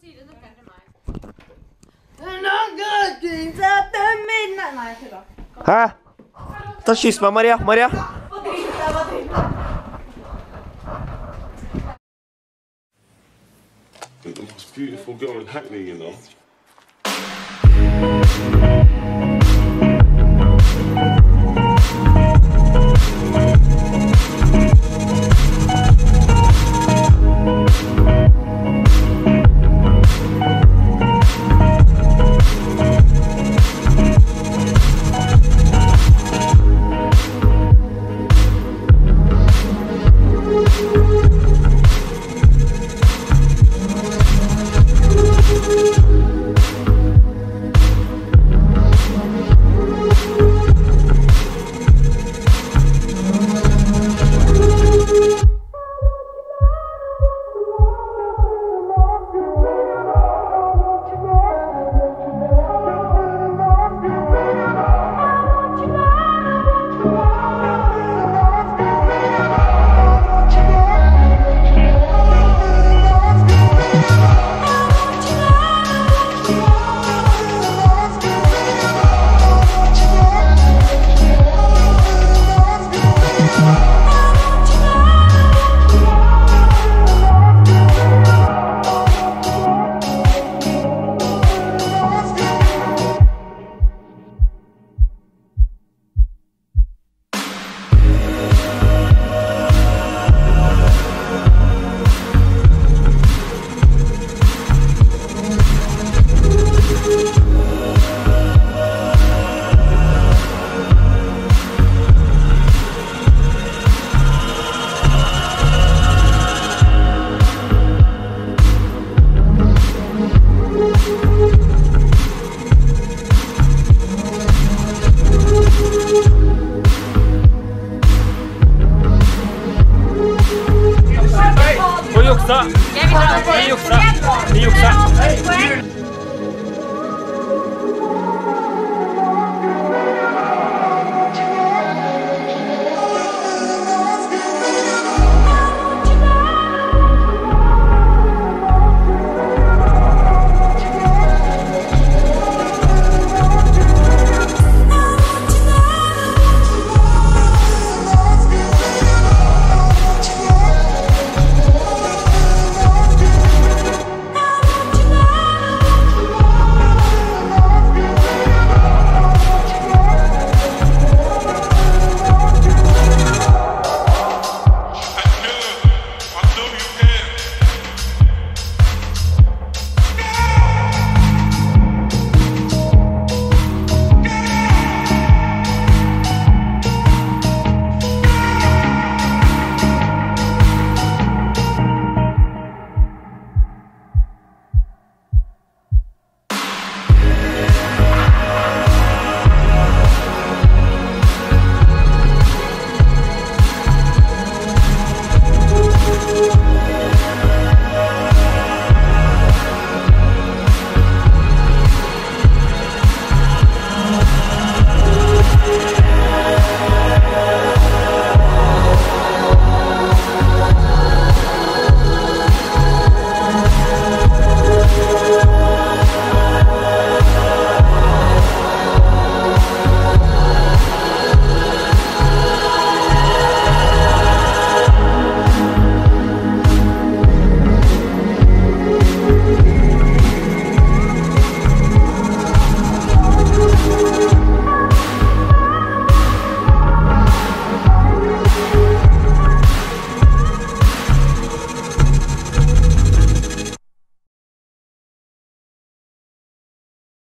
sier du nøkkelen til meg. Nei, jeg tulla. Hæ? Ta kyss meg, Maria. Maria. The most beautiful girl in Hackney, you know. yuksa. Yuksa. Yuksa. Yuksa.